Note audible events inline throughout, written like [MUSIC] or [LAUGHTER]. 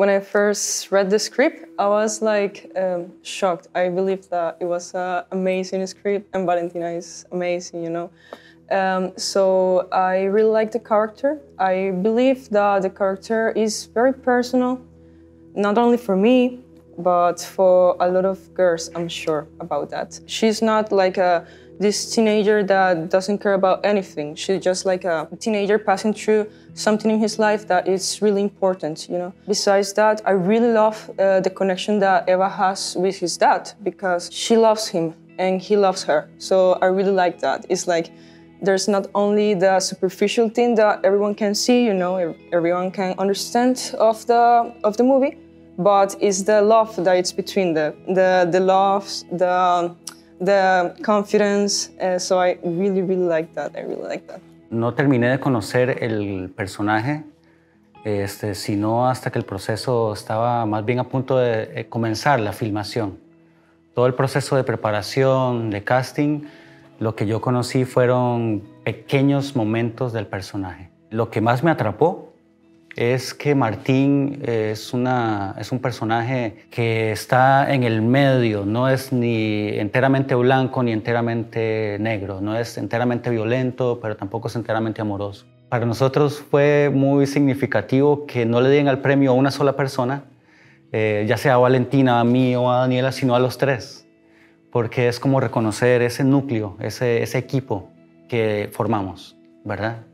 When I first read the script, I was like um, shocked. I believe that it was an amazing script, and Valentina is amazing, you know. Um, so I really like the character. I believe that the character is very personal, not only for me, but for a lot of girls, I'm sure about that. She's not like a this teenager that doesn't care about anything. She's just like a teenager passing through something in his life that is really important, you know. Besides that, I really love uh, the connection that Eva has with his dad because she loves him and he loves her. So I really like that. It's like there's not only the superficial thing that everyone can see, you know, everyone can understand of the of the movie, but it's the love that it's between the the the love, the the confidence. Uh, so I really really like that. I really like that. No terminé de conocer el personaje, este, sino hasta que el proceso estaba más bien a punto de eh, comenzar la filmación. Todo el proceso de preparación, de casting, lo que yo conocí fueron pequeños momentos del personaje. Lo que más me atrapó es que Martín es, un personaje que está en el medio, no es ni enteramente blanco ni enteramente negro, no es enteramente violento, pero tampoco es enteramente amoroso. Para nosotros fue muy significativo que no le den el premio a una sola persona, eh, ya sea a Valentina, a mí o a Daniela, sino a los tres, porque es como reconocer ese núcleo, ese, ese equipo que formamos, ¿verdad?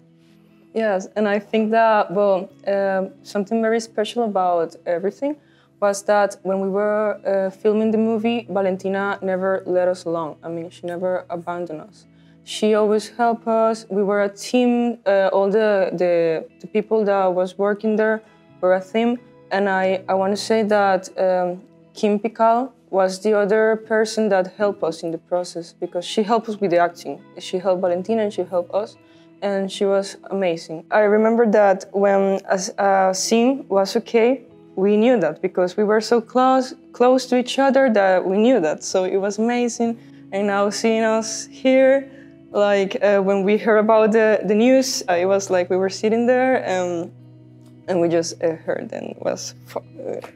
Yes, and I think that, well, uh, something very special about everything was that when we were uh, filming the movie, Valentina never let us alone. I mean, she never abandoned us. She always helped us. We were a team. Uh, all the, the, the people that was working there were a team. And I, I want to say that um, Kim Pikal was the other person that helped us in the process because she helped us with the acting. She helped Valentina and she helped us and she was amazing. I remember that when a, a scene was okay, we knew that because we were so close, close to each other that we knew that. So it was amazing. And now seeing us here, like uh, when we heard about the, the news, uh, it was like we were sitting there and, and we just uh, heard and was uh,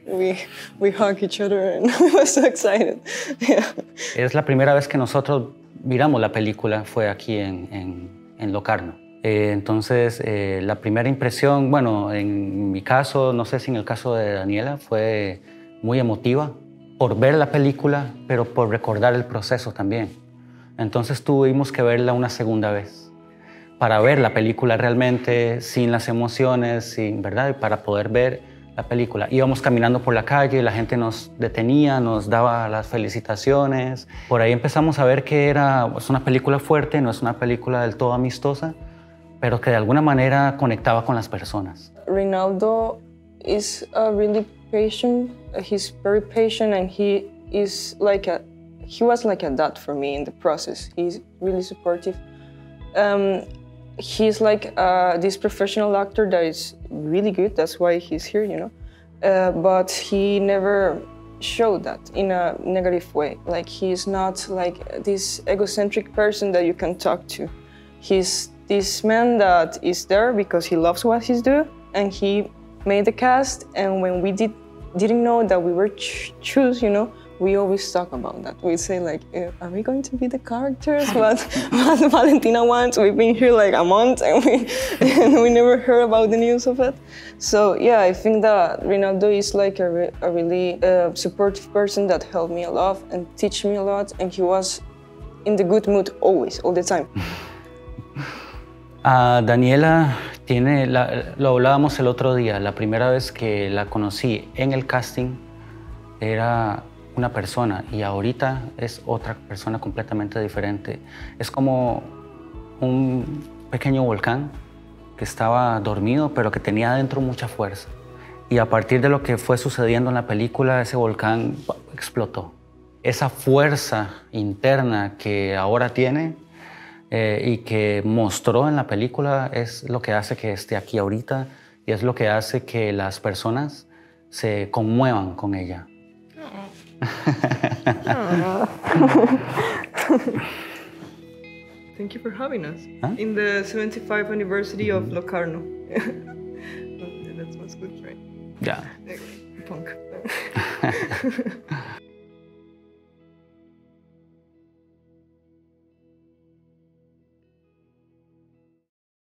we we hugged each other and [LAUGHS] we were so excited. [LAUGHS] Yeah. Es la primera vez que nosotros miramos la película fue aquí en, en en Locarno. Eh, entonces, eh, la primera impresión, bueno, en mi caso, no sé si en el caso de Daniela, fue muy emotiva por ver la película, pero por recordar el proceso también. Entonces tuvimos que verla una segunda vez para ver la película realmente sin las emociones, sin, ¿verdad? Para poder ver la película. Íbamos caminando por la calle, la gente nos detenía, nos daba las felicitaciones. Por ahí empezamos a ver que era una película fuerte, no es una película del todo amistosa, pero que de alguna manera conectaba con las personas. Rinaldo is a really patient. He's very patient and he is like a he was like a dad for me in the process. He's really supportive. Um, he's like uh, this professional actor that is really good. That's why he's here, you know. Uh, but he never showed that in a negative way. Like he's not like this egocentric person that you can talk to. He's this man that is there because he loves what he's doing, and he made the cast. And when we did didn't know that we were ch choose, you know, we always talk about that. We say like, eh, are we going to be the characters? What, [LAUGHS] what Valentina wants? We've been here like a month and we, [LAUGHS] and we never heard about the news of it. So yeah, I think that Reinaldo is like a, re a really uh, supportive person that helped me a lot and teach me a lot. And he was in the good mood always, all the time. Uh, [LAUGHS] Daniela tiene, la, lo hablábamos el otro día, la primera vez que la conocí en el casting era una persona y ahorita es otra persona completamente diferente. Es como un pequeño volcán que estaba dormido pero que tenía adentro mucha fuerza. Y a partir de lo que fue sucediendo en la película, ese volcán explotó. Esa fuerza interna que ahora tiene eh, y que mostró en la película es lo que hace que esté aquí ahorita y es lo que hace que las personas se conmuevan con ella. Thank you for having us huh? in the 75th anniversary of Locarno. [LAUGHS] That's my good, right? Yeah. Punk. [LAUGHS]